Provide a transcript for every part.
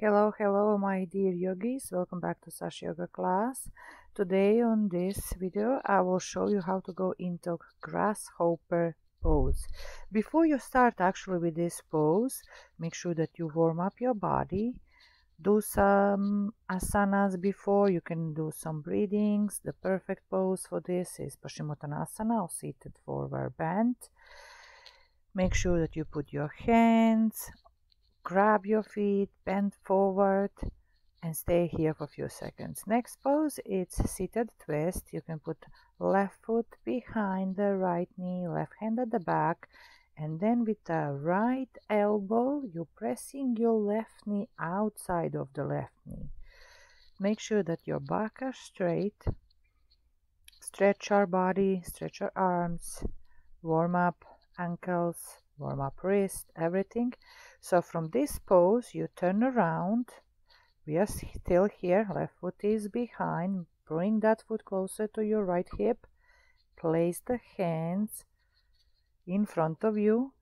Hello, hello, my dear yogis. Welcome back to Sash Yoga class. Today on this video, I will show you how to go into grasshopper pose. Before you start actually with this pose, make sure that you warm up your body. Do some asanas before. You can do some breathings. The perfect pose for this is Paschimottanasana or seated forward bend. Make sure that you put your hands grab your feet, bend forward and stay here for a few seconds. Next pose, it's seated twist. You can put left foot behind the right knee, left hand at the back, and then with the right elbow, you're pressing your left knee outside of the left knee. Make sure that your back are straight. Stretch our body, stretch our arms, warm up ankles, warm up wrist, everything. So from this pose, you turn around. We are still here. Left foot is behind. Bring that foot closer to your right hip. Place the hands in front of you.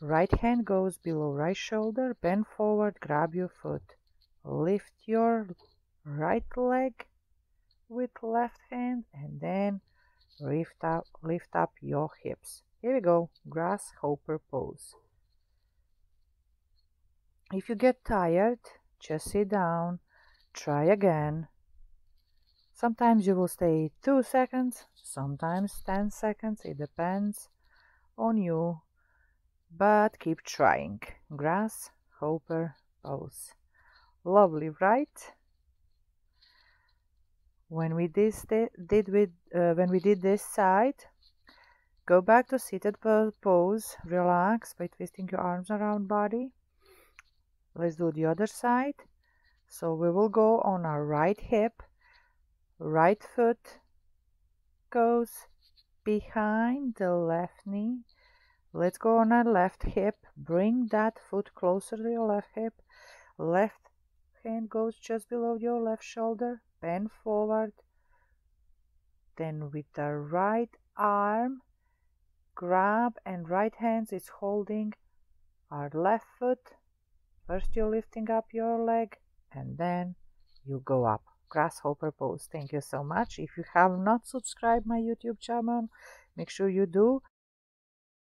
Right hand goes below right shoulder. Bend forward. Grab your foot. Lift your right leg with left hand and then lift up, lift up your hips. Here we go. Grasshopper pose. If you get tired, just sit down, try again. Sometimes you will stay 2 seconds, sometimes 10 seconds, it depends on you. But keep trying. Grasshopper pose. Lovely, right? When we did, uh, when we did this side, go back to seated pose, relax by twisting your arms around body. Let's do the other side. So we will go on our right hip right foot goes behind the left knee. Let's go on our left hip. Bring that foot closer to your left hip. Left hand goes just below your left shoulder. Bend forward. Then with the right arm grab and right hand is holding our left foot First you're lifting up your leg and then you go up. Grasshopper pose. Thank you so much. If you have not subscribed my YouTube channel, make sure you do.